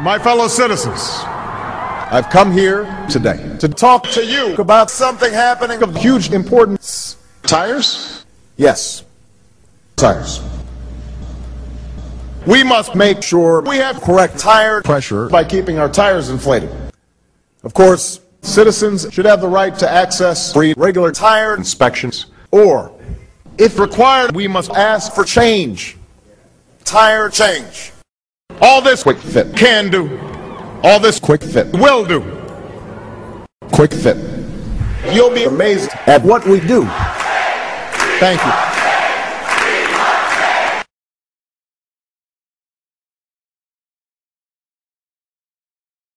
My fellow citizens, I've come here today to talk to you about something happening of huge importance. Tires? Yes, tires. We must make sure we have correct tire pressure by keeping our tires inflated. Of course, citizens should have the right to access free regular tire inspections, or, if required, we must ask for change. Tire change. All this Kwik Fit can do. All this Kwik Fit will do. Kwik Fit. You'll be amazed at what we do. Thank you.